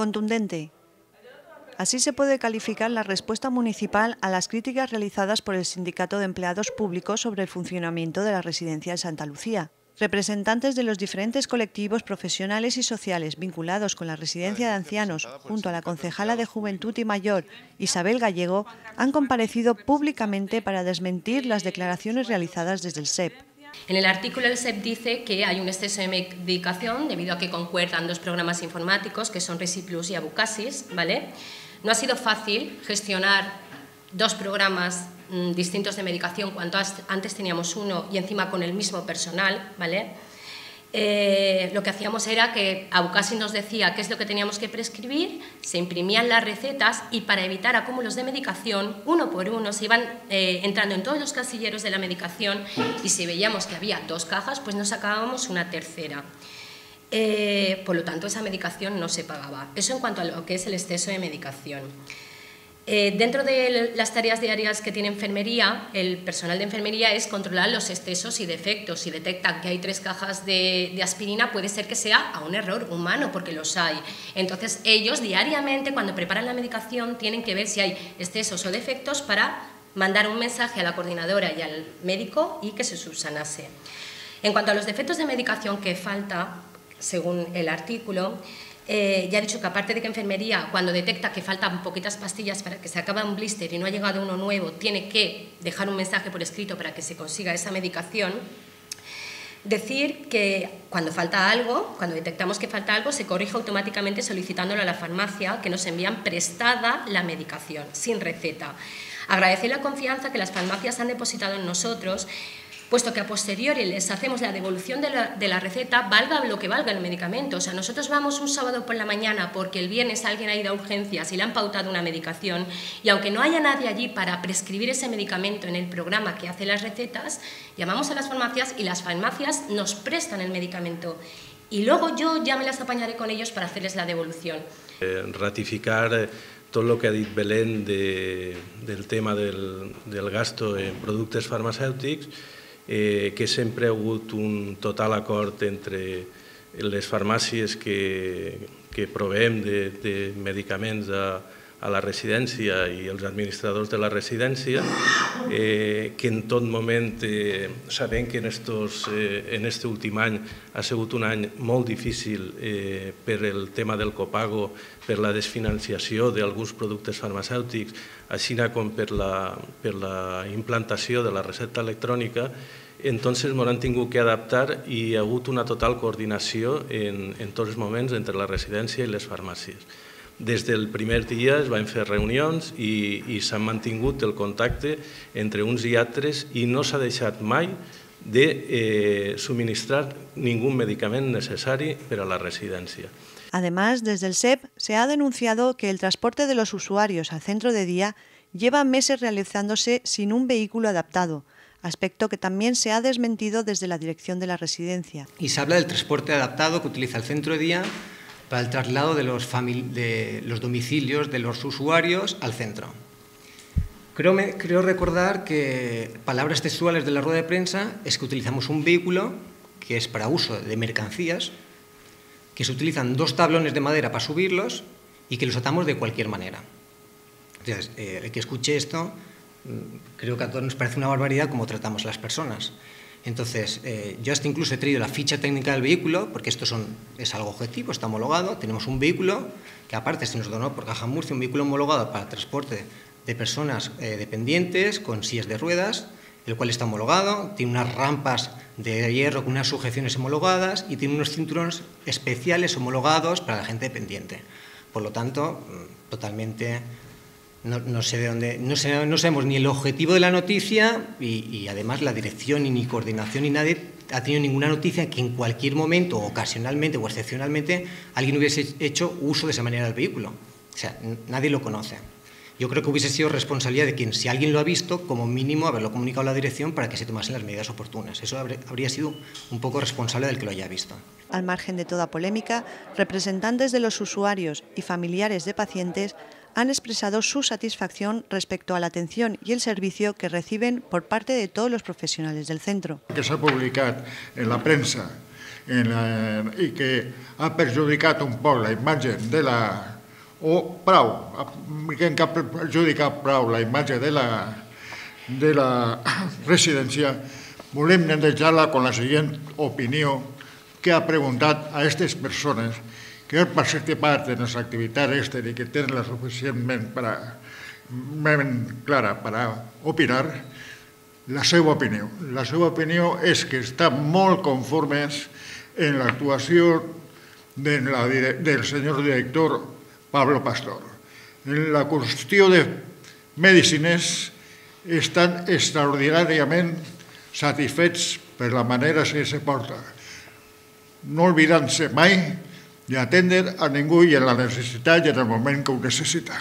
Contundente. Así se puede calificar la respuesta municipal a las críticas realizadas por el Sindicato de Empleados Públicos sobre el funcionamiento de la residencia de Santa Lucía. Representantes de los diferentes colectivos profesionales y sociales vinculados con la residencia de ancianos, junto a la concejala de Juventud y Mayor, Isabel Gallego, han comparecido públicamente para desmentir las declaraciones realizadas desde el SEP. En el artículo el SEP dice que hay un exceso de medicación debido a que concuerdan dos programas informáticos que son Resiplus y Abucasis, ¿vale? No ha sido fácil gestionar dos programas mm, distintos de medicación cuando antes teníamos uno y encima con el mismo personal, ¿vale? Eh, lo que hacíamos era que Abucasi nos decía qué es lo que teníamos que prescribir, se imprimían las recetas y para evitar acúmulos de medicación, uno por uno se iban eh, entrando en todos los casilleros de la medicación y si veíamos que había dos cajas, pues nos sacábamos una tercera. Eh, por lo tanto, esa medicación no se pagaba. Eso en cuanto a lo que es el exceso de medicación. Eh, dentro de las tareas diarias que tiene enfermería, el personal de enfermería es controlar los excesos y defectos. Si detectan que hay tres cajas de, aspirina, puede ser que sea a un error humano, porque los hay. Entonces, ellos diariamente, cuando preparan la medicación, tienen que ver si hay excesos o defectos para mandar un mensaje a la coordinadora y al médico y que se subsanase. En cuanto a los defectos de medicación que falta, según el artículo, eh, ya he dicho que aparte de que enfermería, cuando detecta que faltan poquitas pastillas para que se acaba un blister y no ha llegado uno nuevo, tiene que dejar un mensaje por escrito para que se consiga esa medicación. Decir que cuando falta algo, cuando detectamos que falta algo, se corrige automáticamente solicitándolo a la farmacia que nos envían prestada la medicación, sin receta. Agradecer la confianza que las farmacias han depositado en nosotros puesto que a posteriori les hacemos la devolución de la, receta, valga lo que valga el medicamento. O sea, nosotros vamos un sábado por la mañana porque el viernes alguien ha ido a urgencias y le han pautado una medicación y aunque no haya nadie allí para prescribir ese medicamento en el programa que hace las recetas, llamamos a las farmacias y las farmacias nos prestan el medicamento. Y luego yo ya me las apañaré con ellos para hacerles la devolución. Eh, ratificar eh, todo lo que ha dit Belén de, del tema del, del gasto en productes farmacèutics eh, que sempre ha hagut un total acord entre les farmàcies que, que provem de, de medicaments a, a la residència i els administradors de la residència, eh, que en tot moment eh, sabem que en, estos, eh, en este últim any ha sigut un any molt difícil eh, per el tema del copago, per la desfinanciació d'alguns productes farmacèutics, així com per la, per la implantació de la recepta electrònica, entonces han tingut que adaptar i hi ha hagut una total coordinació en, en tots els moments entre la residència i les farmàcies. Des del primer dia es van fer reunions i, i s'ha mantingut el contacte entre uns i altres i no s'ha deixat mai de eh, suministrar ningún medicament necessari per a la residencia. Además, desde el SEP se ha denunciado que el transporte de los usuarios al centro de día lleva meses realizándose sin un vehículo adaptado, aspecto que también se ha desmentido desde la dirección de la residencia. Y se habla del transporte adaptado que utiliza el centro de día para el traslado de los, de los domicilios de los usuarios al centro. Creo, creo recordar que palabras textuales de la rueda de prensa es que utilizamos un vehículo que es para uso de mercancías, que se utilizan dos tablones de madera para subirlos y que los atamos de cualquier manera. Entonces, eh, el que escuche esto, mm, creo que a todos nos parece una barbaridad cómo tratamos a las personas. Entonces, eh, yo hasta incluso he traído la ficha técnica del vehículo, porque esto son, es algo objetivo, está homologado. Tenemos un vehículo que aparte se nos donó por Caja Murcia, un vehículo homologado para transporte de personas eh, dependientes con sillas de ruedas, el cual está homologado, tiene unas rampas de hierro con unas sujeciones homologadas y tiene unos cinturones especiales homologados para la gente dependiente. Por lo tanto, mm, totalmente no, sé de dónde, no, no, sabemos ni el objetivo de la noticia y, además la dirección ni, ni coordinación ni nadie ha tenido ninguna noticia que en cualquier momento, ocasionalmente o excepcionalmente, alguien hubiese hecho uso de esa manera del vehículo. O sea, nadie lo conoce. Yo creo que hubiese sido responsabilidad de quien, si alguien lo ha visto, como mínimo haberlo comunicado a la dirección para que se tomasen las medidas oportunas. Eso habría sido un poco responsable del que lo haya visto. Al margen de toda polémica, representantes de los usuarios y familiares de pacientes han expresado su satisfacción respecto a la atención y el servicio que reciben por parte de todos los profesionales del centro. Que s'ha publicat en la premsa en la, que ha perjudicat un poc la imatge de la, o prou, que cap perjudicat prou la imatge de la, de la residència, volem netejar-la la següent opinió que ha preguntat a aquestes persones que han participat en les activitats exter i que tenen la suficientment per a, clara per a opinar, la seva opinió. La seva opinió és que estan molt conformes en l'actuació de la, del senyor director Pablo Pastor. En la qüestió de medicines estan extraordinàriament satisfets per la manera que se porta, no olvidant-se mai de atendre a ningú i en la necessitat i en el moment que ho necessita.